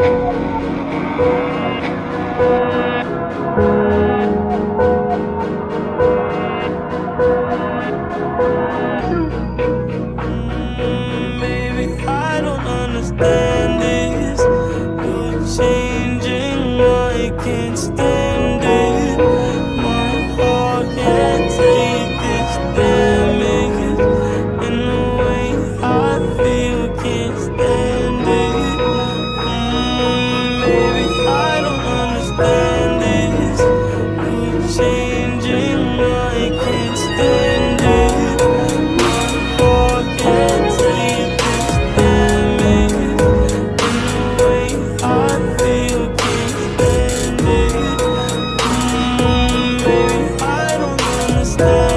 Thank you. stars.